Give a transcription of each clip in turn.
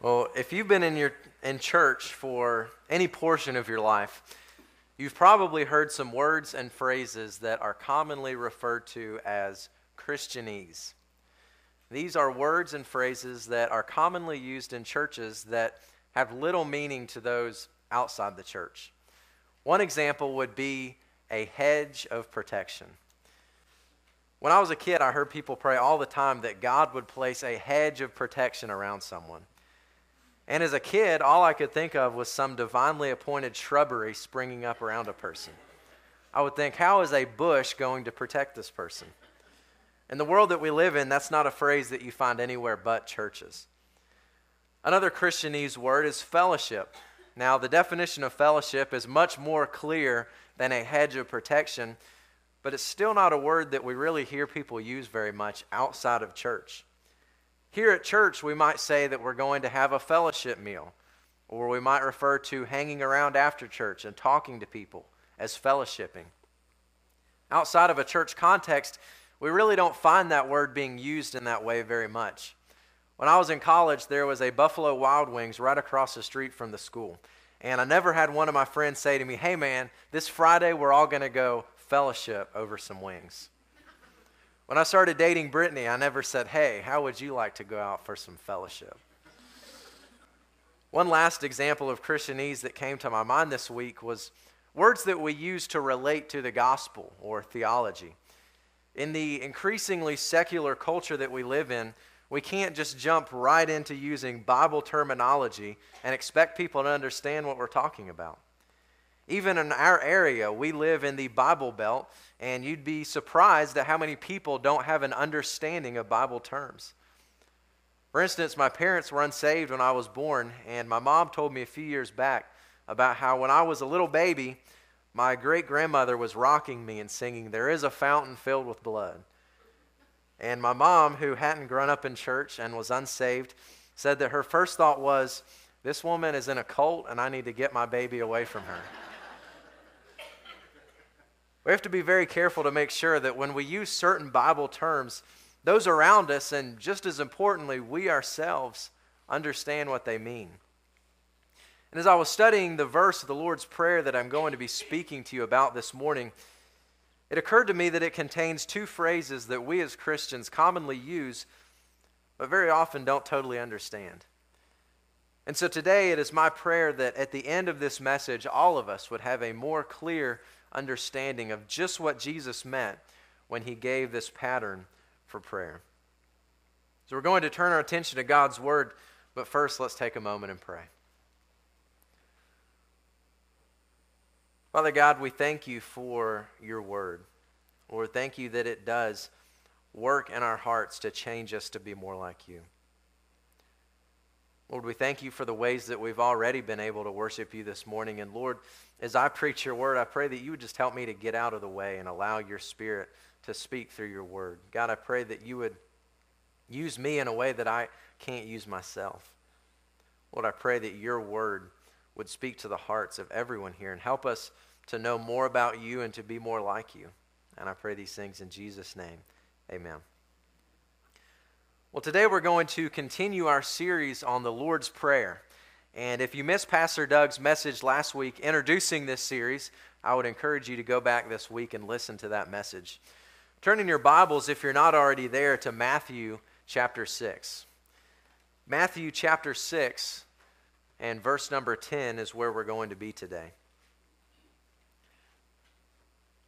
Well, if you've been in your in church for any portion of your life, you've probably heard some words and phrases that are commonly referred to as Christianese. These are words and phrases that are commonly used in churches that have little meaning to those outside the church. One example would be a hedge of protection. When I was a kid, I heard people pray all the time that God would place a hedge of protection around someone. And as a kid, all I could think of was some divinely appointed shrubbery springing up around a person. I would think, how is a bush going to protect this person? In the world that we live in, that's not a phrase that you find anywhere but churches. Another Christianese word is fellowship. Now, the definition of fellowship is much more clear than a hedge of protection, but it's still not a word that we really hear people use very much outside of church. Here at church, we might say that we're going to have a fellowship meal, or we might refer to hanging around after church and talking to people as fellowshipping. Outside of a church context, we really don't find that word being used in that way very much. When I was in college, there was a Buffalo Wild Wings right across the street from the school. And I never had one of my friends say to me, Hey man, this Friday we're all going to go fellowship over some wings. When I started dating Brittany, I never said, Hey, how would you like to go out for some fellowship? One last example of Christianese that came to my mind this week was words that we use to relate to the gospel or theology. In the increasingly secular culture that we live in, we can't just jump right into using Bible terminology and expect people to understand what we're talking about. Even in our area, we live in the Bible Belt, and you'd be surprised at how many people don't have an understanding of Bible terms. For instance, my parents were unsaved when I was born, and my mom told me a few years back about how when I was a little baby, my great grandmother was rocking me and singing, There is a fountain filled with blood. And my mom, who hadn't grown up in church and was unsaved, said that her first thought was, This woman is in a cult, and I need to get my baby away from her. We have to be very careful to make sure that when we use certain Bible terms, those around us, and just as importantly, we ourselves, understand what they mean. And as I was studying the verse of the Lord's Prayer that I'm going to be speaking to you about this morning, it occurred to me that it contains two phrases that we as Christians commonly use, but very often don't totally understand. And so today it is my prayer that at the end of this message, all of us would have a more clear understanding of just what Jesus meant when he gave this pattern for prayer. So we're going to turn our attention to God's Word, but first let's take a moment and pray. Father God, we thank you for your Word. Lord, thank you that it does work in our hearts to change us to be more like you. Lord, we thank you for the ways that we've already been able to worship you this morning. And Lord, as I preach your word, I pray that you would just help me to get out of the way and allow your spirit to speak through your word. God, I pray that you would use me in a way that I can't use myself. Lord, I pray that your word would speak to the hearts of everyone here and help us to know more about you and to be more like you. And I pray these things in Jesus' name. Amen. Well, today we're going to continue our series on the Lord's Prayer. And if you missed Pastor Doug's message last week introducing this series, I would encourage you to go back this week and listen to that message. Turn in your Bibles, if you're not already there, to Matthew chapter 6. Matthew chapter 6 and verse number 10 is where we're going to be today.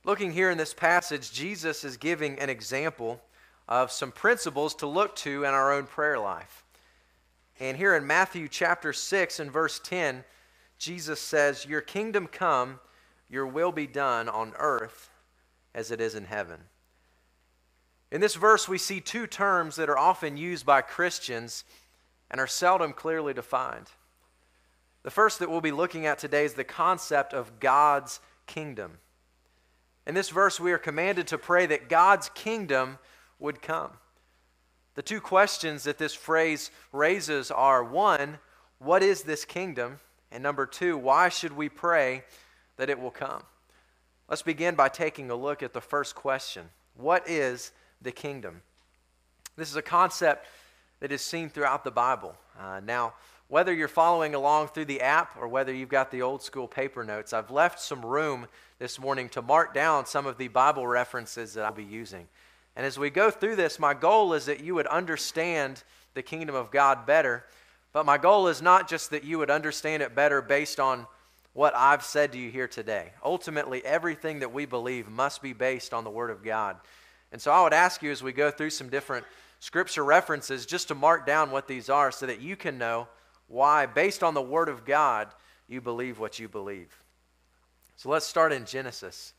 Looking here in this passage, Jesus is giving an example of some principles to look to in our own prayer life. And here in Matthew chapter 6 and verse 10, Jesus says, Your kingdom come, your will be done on earth as it is in heaven. In this verse, we see two terms that are often used by Christians and are seldom clearly defined. The first that we'll be looking at today is the concept of God's kingdom. In this verse, we are commanded to pray that God's kingdom would come. The two questions that this phrase raises are one, what is this kingdom? And number two, why should we pray that it will come? Let's begin by taking a look at the first question What is the kingdom? This is a concept that is seen throughout the Bible. Uh, now, whether you're following along through the app or whether you've got the old school paper notes, I've left some room this morning to mark down some of the Bible references that I'll be using. And as we go through this, my goal is that you would understand the kingdom of God better. But my goal is not just that you would understand it better based on what I've said to you here today. Ultimately, everything that we believe must be based on the Word of God. And so I would ask you as we go through some different scripture references just to mark down what these are so that you can know why, based on the Word of God, you believe what you believe. So let's start in Genesis.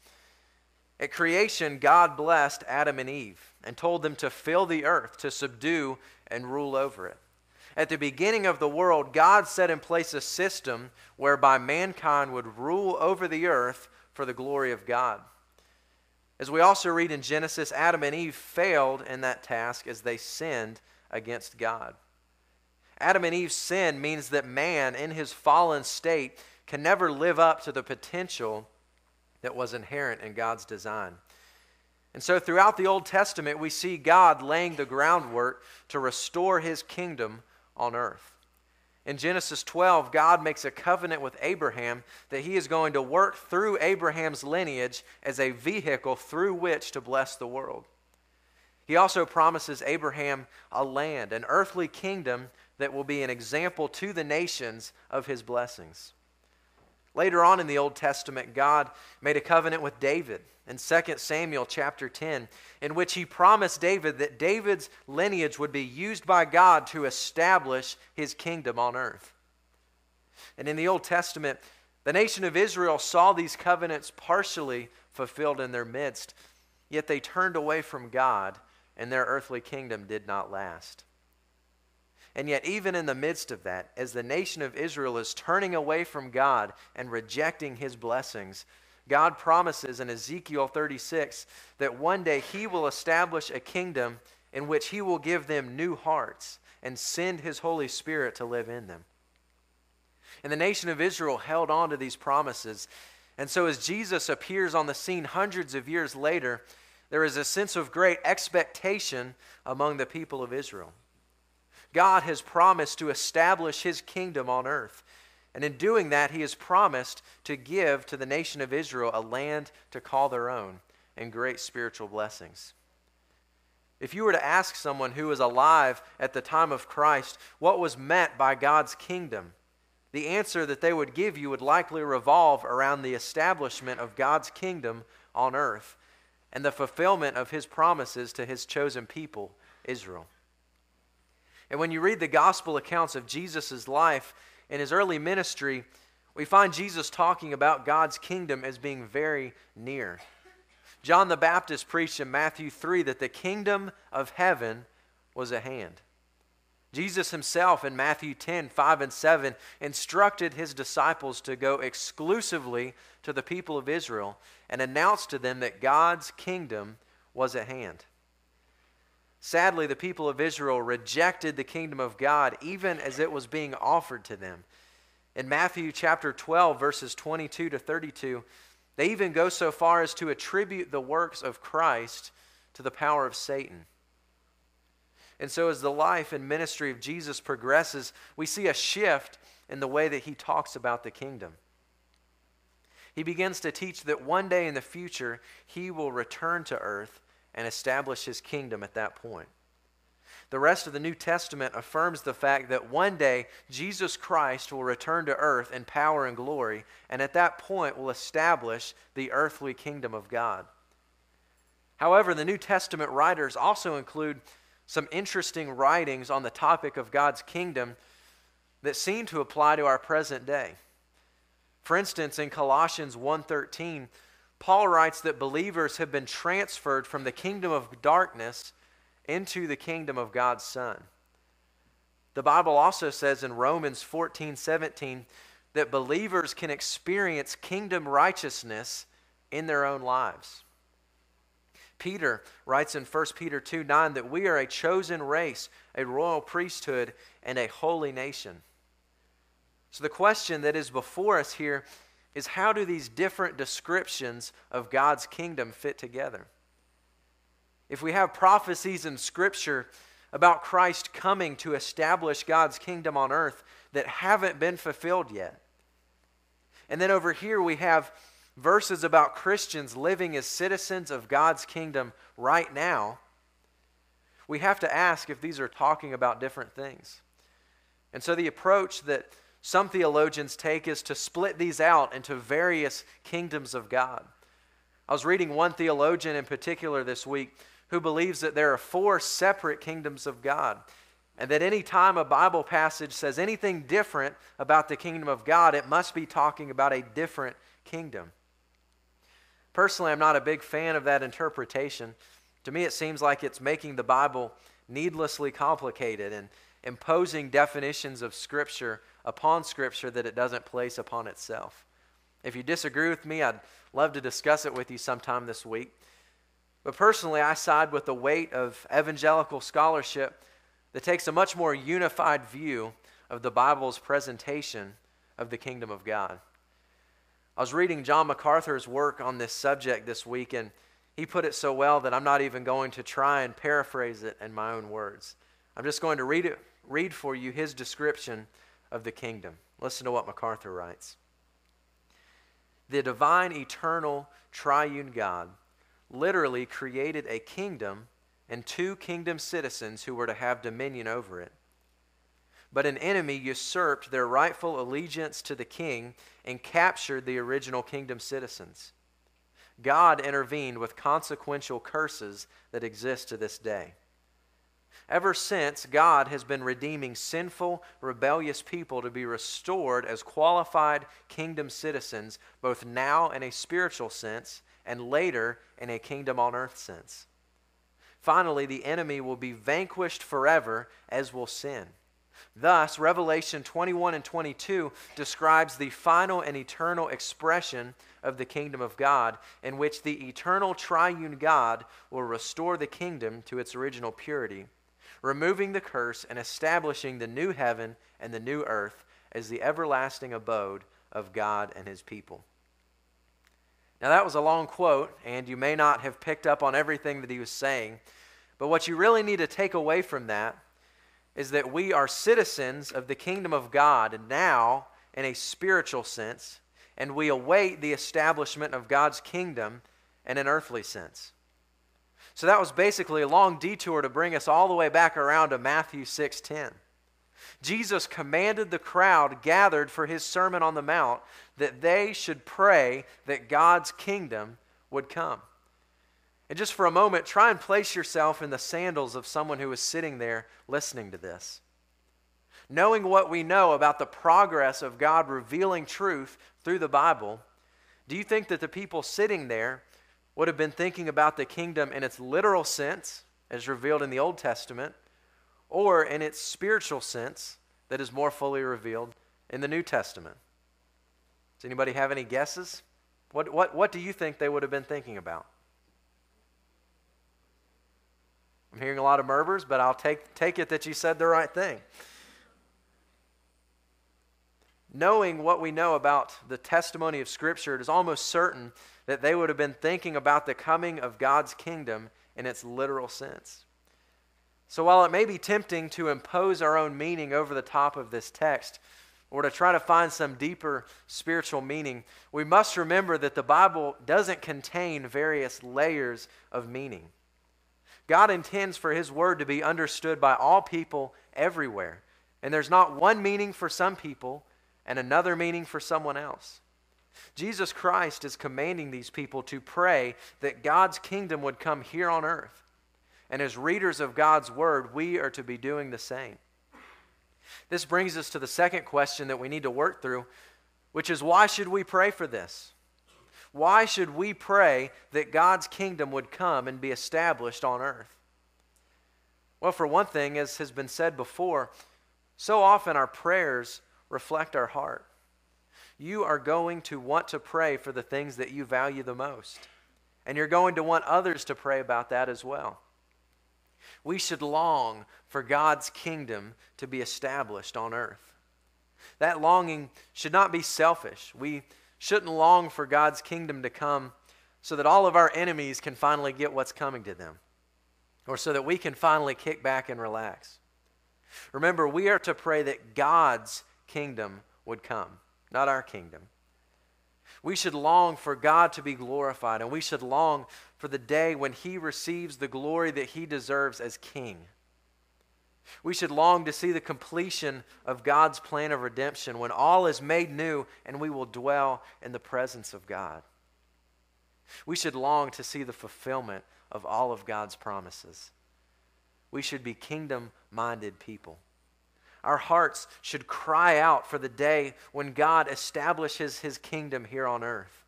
At creation, God blessed Adam and Eve and told them to fill the earth, to subdue and rule over it. At the beginning of the world, God set in place a system whereby mankind would rule over the earth for the glory of God. As we also read in Genesis, Adam and Eve failed in that task as they sinned against God. Adam and Eve's sin means that man, in his fallen state, can never live up to the potential that was inherent in God's design. And so, throughout the Old Testament, we see God laying the groundwork to restore his kingdom on earth. In Genesis 12, God makes a covenant with Abraham that he is going to work through Abraham's lineage as a vehicle through which to bless the world. He also promises Abraham a land, an earthly kingdom that will be an example to the nations of his blessings. Later on in the Old Testament, God made a covenant with David in 2 Samuel chapter 10, in which he promised David that David's lineage would be used by God to establish his kingdom on earth. And in the Old Testament, the nation of Israel saw these covenants partially fulfilled in their midst, yet they turned away from God, and their earthly kingdom did not last. And yet, even in the midst of that, as the nation of Israel is turning away from God and rejecting his blessings, God promises in Ezekiel 36 that one day he will establish a kingdom in which he will give them new hearts and send his Holy Spirit to live in them. And the nation of Israel held on to these promises. And so, as Jesus appears on the scene hundreds of years later, there is a sense of great expectation among the people of Israel. God has promised to establish his kingdom on earth. And in doing that, he has promised to give to the nation of Israel a land to call their own and great spiritual blessings. If you were to ask someone who was alive at the time of Christ what was meant by God's kingdom, the answer that they would give you would likely revolve around the establishment of God's kingdom on earth and the fulfillment of his promises to his chosen people, Israel. And when you read the gospel accounts of Jesus' life and his early ministry, we find Jesus talking about God's kingdom as being very near. John the Baptist preached in Matthew 3 that the kingdom of heaven was at hand. Jesus himself in Matthew 10, 5 and 7 instructed his disciples to go exclusively to the people of Israel and announce to them that God's kingdom was at hand. Sadly, the people of Israel rejected the kingdom of God even as it was being offered to them. In Matthew chapter 12, verses 22 to 32, they even go so far as to attribute the works of Christ to the power of Satan. And so, as the life and ministry of Jesus progresses, we see a shift in the way that he talks about the kingdom. He begins to teach that one day in the future, he will return to earth and establish his kingdom at that point. The rest of the New Testament affirms the fact that one day Jesus Christ will return to earth in power and glory, and at that point will establish the earthly kingdom of God. However, the New Testament writers also include some interesting writings on the topic of God's kingdom that seem to apply to our present day. For instance, in Colossians 1:13, Paul writes that believers have been transferred from the kingdom of darkness into the kingdom of God's Son. The Bible also says in Romans 14 17 that believers can experience kingdom righteousness in their own lives. Peter writes in 1 Peter 2 9 that we are a chosen race, a royal priesthood, and a holy nation. So the question that is before us here is how do these different descriptions of God's kingdom fit together? If we have prophecies in Scripture about Christ coming to establish God's kingdom on earth that haven't been fulfilled yet. And then over here we have verses about Christians living as citizens of God's kingdom right now. We have to ask if these are talking about different things. And so the approach that some theologians take is to split these out into various kingdoms of God. I was reading one theologian in particular this week who believes that there are four separate kingdoms of God. And that any time a Bible passage says anything different about the kingdom of God, it must be talking about a different kingdom. Personally, I'm not a big fan of that interpretation. To me, it seems like it's making the Bible needlessly complicated and imposing definitions of Scripture upon Scripture that it doesn't place upon itself. If you disagree with me, I'd love to discuss it with you sometime this week. But personally, I side with the weight of evangelical scholarship that takes a much more unified view of the Bible's presentation of the kingdom of God. I was reading John MacArthur's work on this subject this week, and he put it so well that I'm not even going to try and paraphrase it in my own words. I'm just going to read it, read for you his description of the kingdom. Listen to what MacArthur writes. The divine, eternal, triune God literally created a kingdom and two kingdom citizens who were to have dominion over it. But an enemy usurped their rightful allegiance to the king and captured the original kingdom citizens. God intervened with consequential curses that exist to this day. Ever since, God has been redeeming sinful, rebellious people to be restored as qualified kingdom citizens, both now in a spiritual sense and later in a kingdom on earth sense. Finally, the enemy will be vanquished forever, as will sin. Thus, Revelation 21 and 22 describes the final and eternal expression of the kingdom of God, in which the eternal triune God will restore the kingdom to its original purity, removing the curse and establishing the new heaven and the new earth as the everlasting abode of God and his people. Now, that was a long quote, and you may not have picked up on everything that he was saying. But what you really need to take away from that is that we are citizens of the kingdom of God now in a spiritual sense, and we await the establishment of God's kingdom in an earthly sense. So that was basically a long detour to bring us all the way back around to Matthew 6:10. Jesus commanded the crowd gathered for his Sermon on the Mount that they should pray that God's kingdom would come. And just for a moment, try and place yourself in the sandals of someone who is sitting there listening to this. Knowing what we know about the progress of God revealing truth through the Bible, do you think that the people sitting there would have been thinking about the kingdom in its literal sense, as revealed in the Old Testament, or in its spiritual sense that is more fully revealed in the New Testament. Does anybody have any guesses? What, what, what do you think they would have been thinking about? I'm hearing a lot of murmurs, but I'll take, take it that you said the right thing. Knowing what we know about the testimony of Scripture, it is almost certain that they would have been thinking about the coming of God's kingdom in its literal sense. So while it may be tempting to impose our own meaning over the top of this text, or to try to find some deeper spiritual meaning, we must remember that the Bible doesn't contain various layers of meaning. God intends for His Word to be understood by all people everywhere. And there's not one meaning for some people and another meaning for someone else. Jesus Christ is commanding these people to pray that God's kingdom would come here on earth. And as readers of God's word, we are to be doing the same. This brings us to the second question that we need to work through, which is why should we pray for this? Why should we pray that God's kingdom would come and be established on earth? Well, for one thing, as has been said before, so often our prayers reflect our heart. You are going to want to pray for the things that you value the most, and you're going to want others to pray about that as well. We should long for God's kingdom to be established on earth. That longing should not be selfish. We shouldn't long for God's kingdom to come so that all of our enemies can finally get what's coming to them. or so that we can finally kick back and relax. Remember, we are to pray that God's kingdom would come, not our kingdom. We should long for God to be glorified, and we should long for the day when He receives the glory that He deserves as King. We should long to see the completion of God's plan of redemption when all is made new and we will dwell in the presence of God. We should long to see the fulfillment of all of God's promises. We should be kingdom minded people. Our hearts should cry out for the day when God establishes his kingdom here on earth,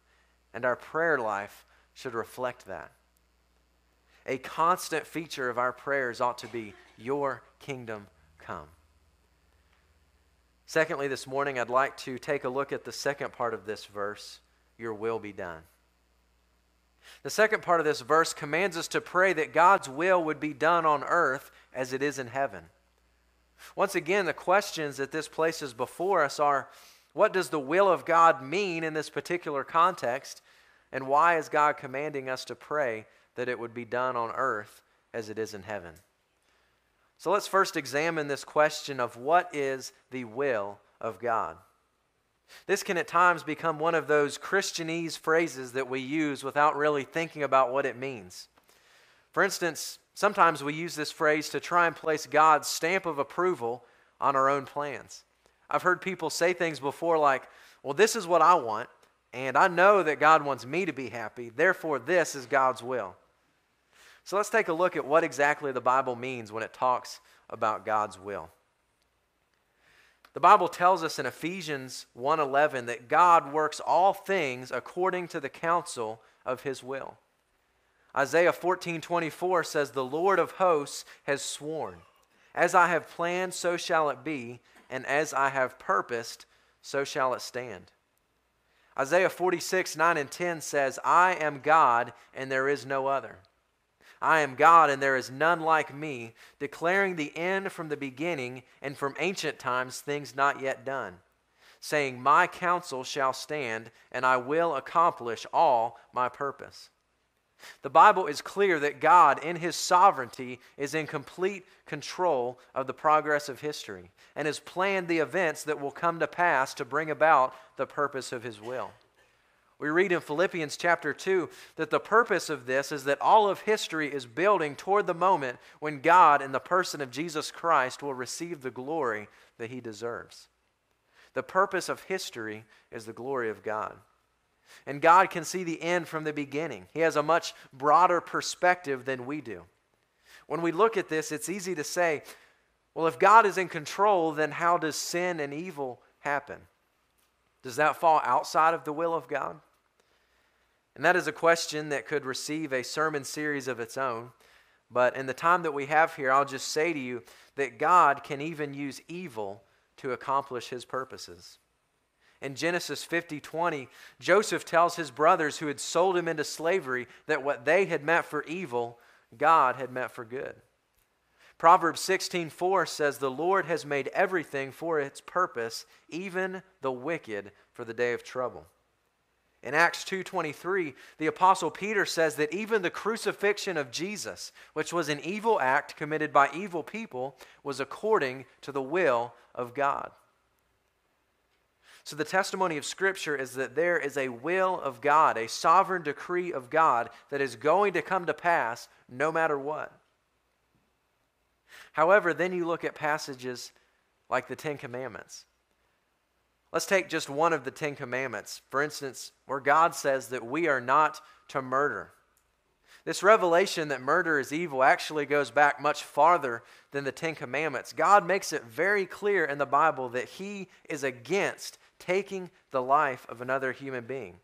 and our prayer life should reflect that. A constant feature of our prayers ought to be, Your kingdom come. Secondly, this morning, I'd like to take a look at the second part of this verse Your will be done. The second part of this verse commands us to pray that God's will would be done on earth as it is in heaven. Once again, the questions that this places before us are what does the will of God mean in this particular context? And why is God commanding us to pray that it would be done on earth as it is in heaven? So let's first examine this question of what is the will of God. This can at times become one of those Christianese phrases that we use without really thinking about what it means. For instance, sometimes we use this phrase to try and place God's stamp of approval on our own plans. I've heard people say things before like, well, this is what I want, and I know that God wants me to be happy, therefore, this is God's will. So let's take a look at what exactly the Bible means when it talks about God's will. The Bible tells us in Ephesians 1:11 that God works all things according to the counsel of his will. Isaiah 14:24 says the Lord of hosts has sworn, as I have planned so shall it be, and as I have purposed so shall it stand. Isaiah 46, 9 and 10 says, I am God and there is no other. I am God, and there is none like me, declaring the end from the beginning, and from ancient times things not yet done, saying, My counsel shall stand, and I will accomplish all my purpose. The Bible is clear that God, in His sovereignty, is in complete control of the progress of history and has planned the events that will come to pass to bring about the purpose of His will. We read in Philippians chapter 2 that the purpose of this is that all of history is building toward the moment when God, in the person of Jesus Christ, will receive the glory that he deserves. The purpose of history is the glory of God. And God can see the end from the beginning. He has a much broader perspective than we do. When we look at this, it's easy to say, well, if God is in control, then how does sin and evil happen? Does that fall outside of the will of God? And that is a question that could receive a sermon series of its own. But in the time that we have here, I'll just say to you that God can even use evil to accomplish his purposes. In Genesis 50 20, Joseph tells his brothers who had sold him into slavery that what they had meant for evil, God had meant for good. Proverbs 16:4 says the Lord has made everything for its purpose, even the wicked for the day of trouble. In Acts 2:23, the apostle Peter says that even the crucifixion of Jesus, which was an evil act committed by evil people, was according to the will of God. So the testimony of scripture is that there is a will of God, a sovereign decree of God that is going to come to pass no matter what. However, then you look at passages like the 10 commandments Let's take just one of the Ten Commandments. For instance, where God says that we are not to murder. This revelation that murder is evil actually goes back much farther than the Ten Commandments. God makes it very clear in the Bible that He is against taking the life of another human being.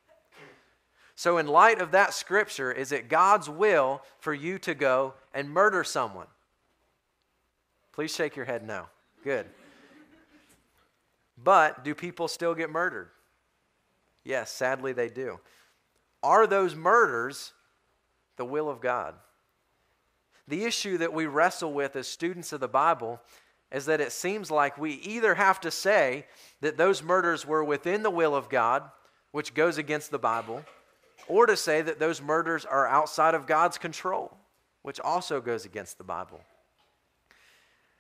So, in light of that scripture, is it God's will for you to go and murder someone? Please shake your head no. Good. But do people still get murdered? Yes, sadly they do. Are those murders the will of God? The issue that we wrestle with as students of the Bible is that it seems like we either have to say that those murders were within the will of God, which goes against the Bible, or to say that those murders are outside of God's control. which also goes against the Bible.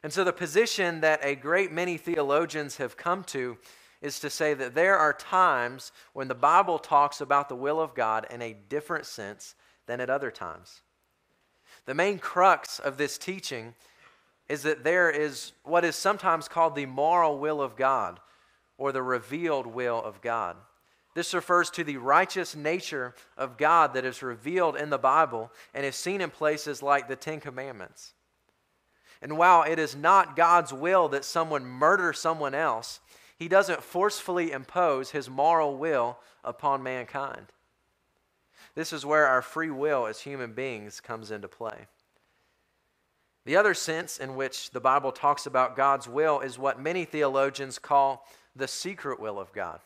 And so, the position that a great many theologians have come to is to say that there are times when the Bible talks about the will of God in a different sense than at other times. The main crux of this teaching is that there is what is sometimes called the moral will of God or the revealed will of God. This refers to the righteous nature of God that is revealed in the Bible and is seen in places like the Ten Commandments. And while it is not God's will that someone murder someone else, he doesn't forcefully impose his moral will upon mankind. This is where our free will as human beings comes into play. The other sense in which the Bible talks about God's will is what many theologians call the secret will of God.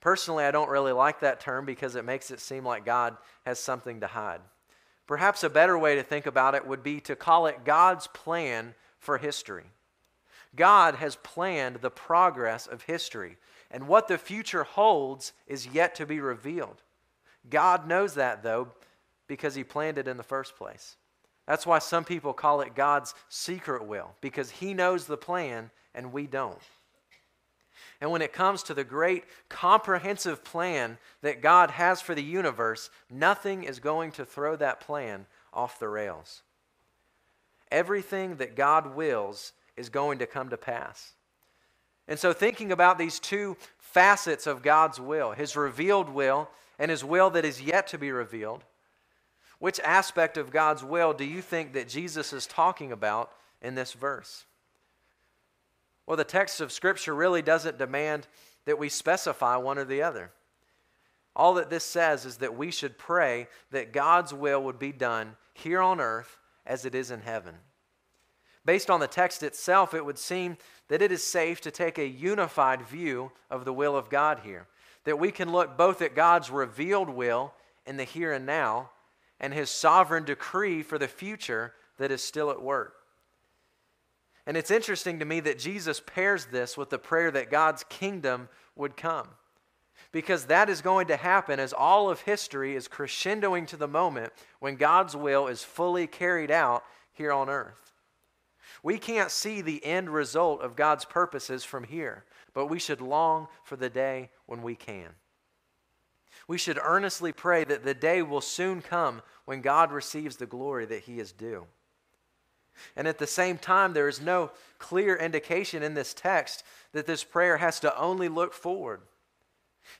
Personally, I don't really like that term because it makes it seem like God has something to hide. Perhaps a better way to think about it would be to call it God's plan for history. God has planned the progress of history, and what the future holds is yet to be revealed. God knows that, though, because He planned it in the first place. That's why some people call it God's secret will, because He knows the plan and we don't. And when it comes to the great comprehensive plan that God has for the universe, nothing is going to throw that plan off the rails. Everything that God wills is going to come to pass. And so, thinking about these two facets of God's will, his revealed will and his will that is yet to be revealed, which aspect of God's will do you think that Jesus is talking about in this verse? Well, the text of Scripture really doesn't demand that we specify one or the other. All that this says is that we should pray that God's will would be done here on earth as it is in heaven. Based on the text itself, it would seem that it is safe to take a unified view of the will of God here. That we can look both at God's revealed will in the here and now and his sovereign decree for the future that is still at work. And it's interesting to me that Jesus pairs this with the prayer that God's kingdom would come. Because that is going to happen as all of history is crescendoing to the moment when God's will is fully carried out here on earth. We can't see the end result of God's purposes from here, but we should long for the day when we can. We should earnestly pray that the day will soon come when God receives the glory that he is due. And at the same time, there is no clear indication in this text that this prayer has to only look forward.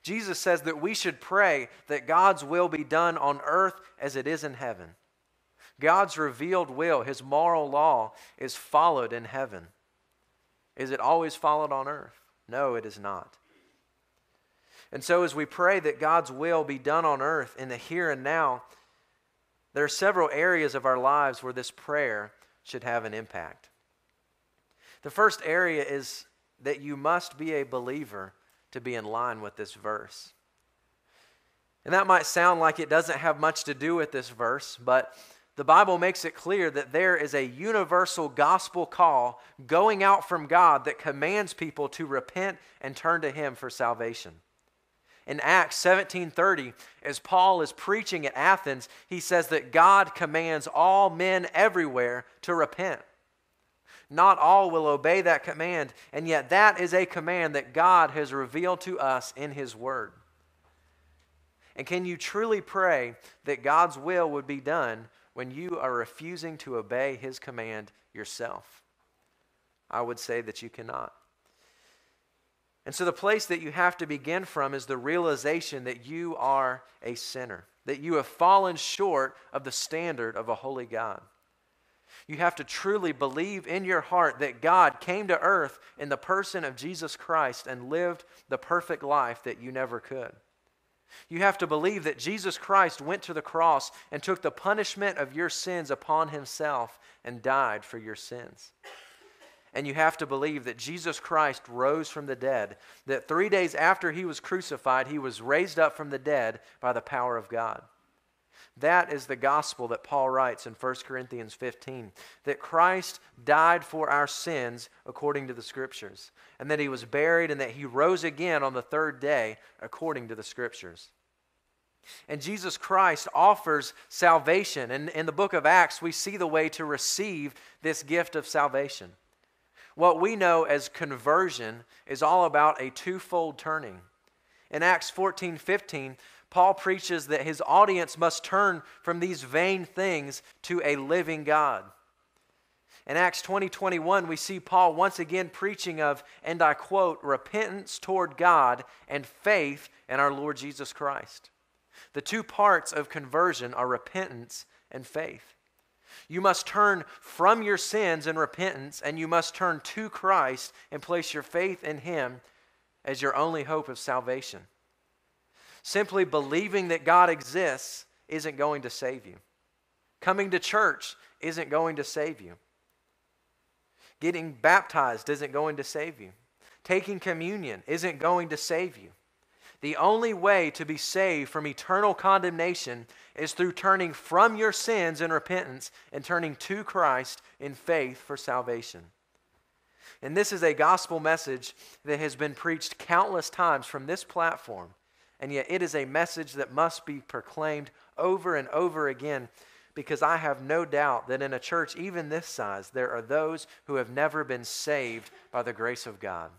Jesus says that we should pray that God's will be done on earth as it is in heaven. God's revealed will, his moral law, is followed in heaven. Is it always followed on earth? No, it is not. And so, as we pray that God's will be done on earth in the here and now, there are several areas of our lives where this prayer should have an impact. The first area is that you must be a believer to be in line with this verse. And that might sound like it doesn't have much to do with this verse, but the Bible makes it clear that there is a universal gospel call going out from God that commands people to repent and turn to Him for salvation. In Acts 17:30, as Paul is preaching at Athens, he says that God commands all men everywhere to repent. Not all will obey that command, and yet that is a command that God has revealed to us in His Word. And can you truly pray that God's will would be done when you are refusing to obey his command yourself? I would say that you cannot. And so, the place that you have to begin from is the realization that you are a sinner, that you have fallen short of the standard of a holy God. You have to truly believe in your heart that God came to earth in the person of Jesus Christ and lived the perfect life that you never could. You have to believe that Jesus Christ went to the cross and took the punishment of your sins upon himself and died for your sins. And you have to believe that Jesus Christ rose from the dead, that three days after he was crucified, he was raised up from the dead by the power of God. That is the gospel that Paul writes in 1 Corinthians 15 that Christ died for our sins according to the Scriptures, and that he was buried, and that he rose again on the third day according to the Scriptures. And Jesus Christ offers salvation. And in the book of Acts, we see the way to receive this gift of salvation. What we know as conversion is all about a twofold turning. In Acts 14 15, Paul preaches that his audience must turn from these vain things to a living God. In Acts 20 21, we see Paul once again preaching of, and I quote, repentance toward God and faith in our Lord Jesus Christ. The two parts of conversion are repentance and faith. You must turn from your sins in repentance, and you must turn to Christ and place your faith in Him as your only hope of salvation. Simply believing that God exists isn't going to save you. Coming to church isn't going to save you. Getting baptized isn't going to save you. Taking communion isn't going to save you. The only way to be saved from eternal condemnation is through turning from your sins in repentance and turning to Christ in faith for salvation. And this is a gospel message that has been preached countless times from this platform, and yet it is a message that must be proclaimed over and over again because I have no doubt that in a church even this size, there are those who have never been saved by the grace of God.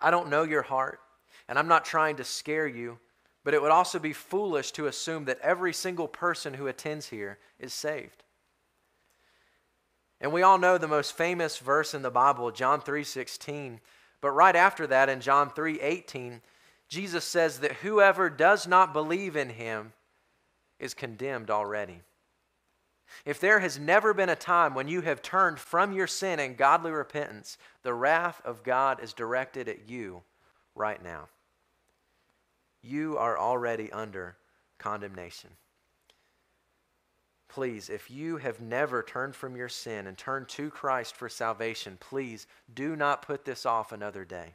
I don't know your heart, and I'm not trying to scare you, but it would also be foolish to assume that every single person who attends here is saved. And we all know the most famous verse in the Bible, John 3:16. But right after that in John 3:18, Jesus says that whoever does not believe in him is condemned already. If there has never been a time when you have turned from your sin in godly repentance, the wrath of God is directed at you right now. You are already under condemnation. Please, if you have never turned from your sin and turned to Christ for salvation, please do not put this off another day.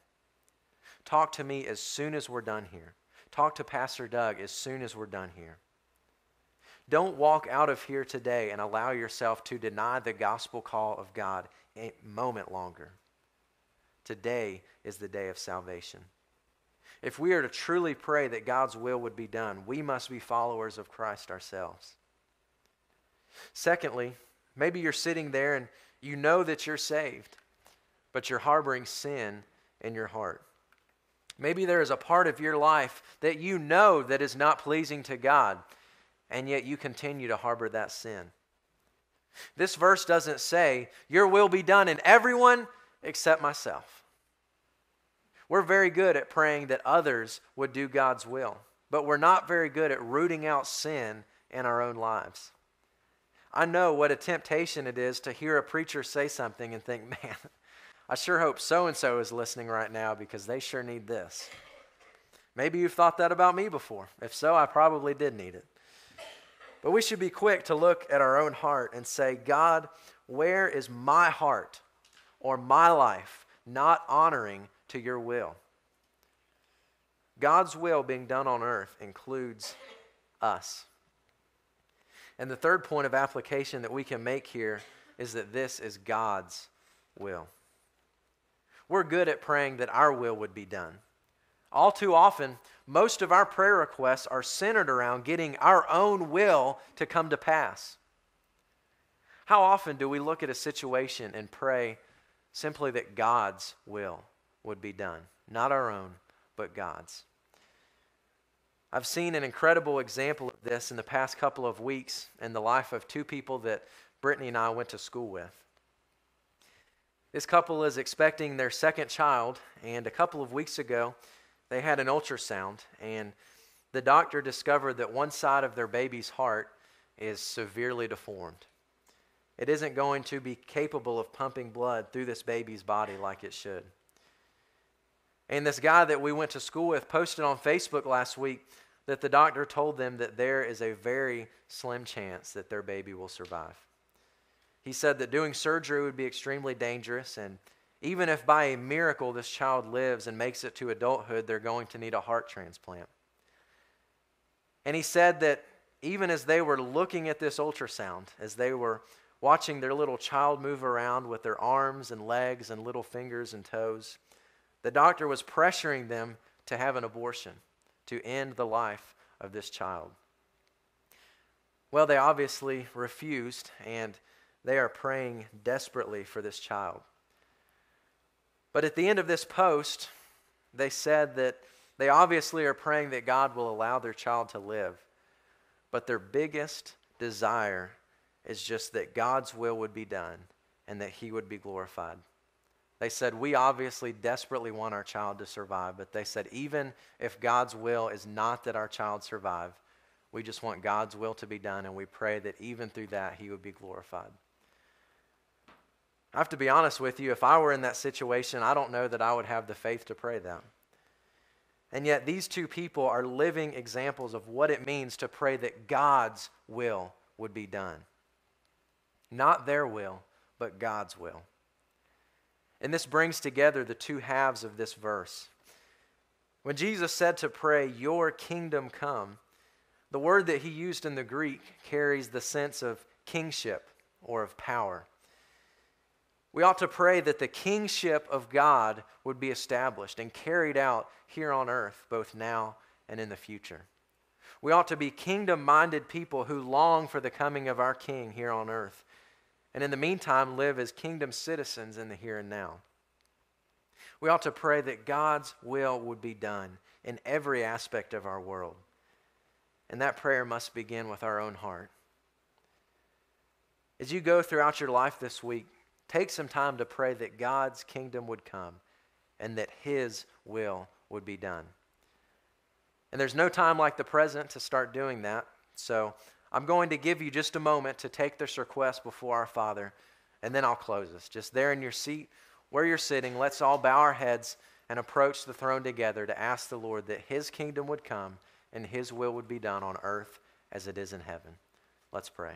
Talk to me as soon as we're done here. Talk to Pastor Doug as soon as we're done here. Don't walk out of here today and allow yourself to deny the gospel call of God a moment longer. Today is the day of salvation. If we are to truly pray that God's will would be done, we must be followers of Christ ourselves. Secondly, maybe you're sitting there and you know that you're saved, but you're harboring sin in your heart. Maybe there is a part of your life that you know that is not pleasing to God and yet you continue to harbor that sin. This verse doesn't say, Your will be done in everyone except myself. We're very good at praying that others would do God's will, but we're not very good at rooting out sin in our own lives. I know what a temptation it is to hear a preacher say something and think, man, I sure hope so and so is listening right now because they sure need this. Maybe you've thought that about me before. If so, I probably did need it. But we should be quick to look at our own heart and say, God, where is my heart or my life not honoring to your will? God's will being done on earth includes us. And the third point of application that we can make here is that this is God's will. We're good at praying that our will would be done. All too often, most of our prayer requests are centered around getting our own will to come to pass. How often do we look at a situation and pray simply that God's will would be done? Not our own, but God's. I've seen an incredible example of this in the past couple of weeks in the life of two people that Brittany and I went to school with. This couple is expecting their second child, and a couple of weeks ago, they had an ultrasound, and the doctor discovered that one side of their baby's heart is severely deformed. It isn't going to be capable of pumping blood through this baby's body like it should. And this guy that we went to school with posted on Facebook last week that the doctor told them that there is a very slim chance that their baby will survive. He said that doing surgery would be extremely dangerous and even if by a miracle this child lives and makes it to adulthood, they're going to need a heart transplant. And he said that even as they were looking at this ultrasound, as they were watching their little child move around with their arms and legs and little fingers and toes, the doctor was pressuring them to have an abortion, to end the life of this child. Well, they obviously refused, and they are praying desperately for this child. But at the end of this post, they said that they obviously are praying that God will allow their child to live. But their biggest desire is just that God's will would be done and that He would be glorified. They said, We obviously desperately want our child to survive, but they said, even if God's will is not that our child survive, we just want God's will to be done, and we pray that even through that, He would be glorified. I have to be honest with you, if I were in that situation, I don't know that I would have the faith to pray that. And yet, these two people are living examples of what it means to pray that God's will would be done. Not their will, but God's will. And this brings together the two halves of this verse. When Jesus said to pray, Your kingdom come, the word that he used in the Greek carries the sense of kingship or of power. We ought to pray that the kingship of God would be established and carried out here on earth, both now and in the future. We ought to be kingdom minded people who long for the coming of our King here on earth and in the meantime live as kingdom citizens in the here and now. We ought to pray that God's will would be done in every aspect of our world. And that prayer must begin with our own heart. As you go throughout your life this week, take some time to pray that God's kingdom would come and that His will would be done. And there's no time like the present to start doing that. So I'm going to give you just a moment to take this request before our Father, and then I'll close us. Just there in your seat where you're sitting, let's all bow our heads and approach the throne together to ask the Lord that His kingdom would come and His will would be done on earth as it is in heaven. Let's pray.